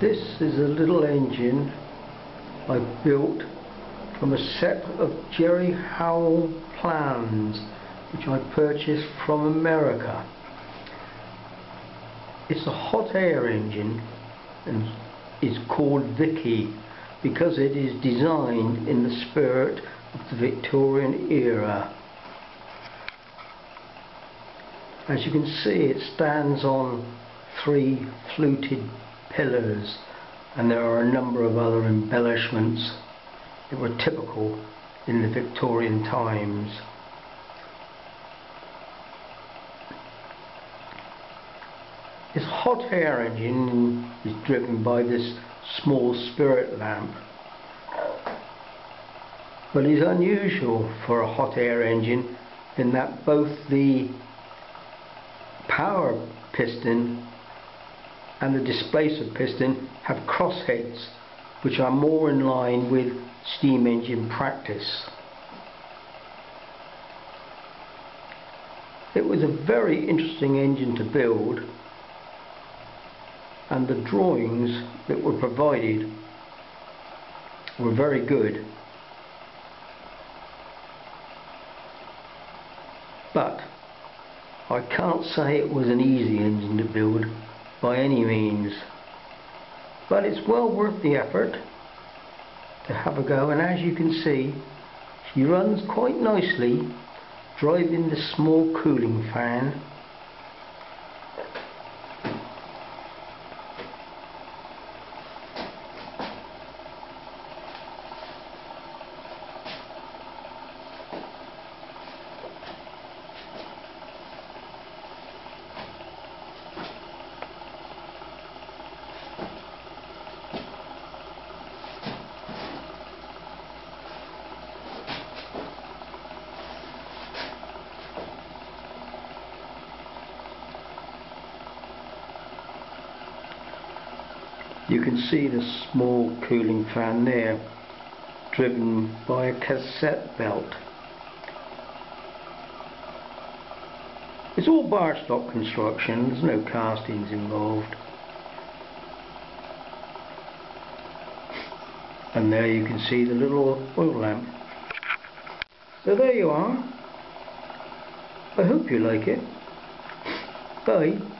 This is a little engine I built from a set of Jerry Howell plans which I purchased from America. It's a hot air engine and is called Vickie because it is designed in the spirit of the Victorian era. As you can see it stands on three fluted pillars and there are a number of other embellishments that were typical in the Victorian times. This hot air engine is driven by this small spirit lamp but is unusual for a hot air engine in that both the power piston and the displacer piston have crossheads which are more in line with steam engine practice. It was a very interesting engine to build and the drawings that were provided were very good. But I can't say it was an easy engine to build by any means. But it's well worth the effort to have a go and as you can see she runs quite nicely driving the small cooling fan You can see the small cooling fan there driven by a cassette belt. It's all bar stock construction, there's no castings involved. And there you can see the little oil lamp. So there you are. I hope you like it. Bye.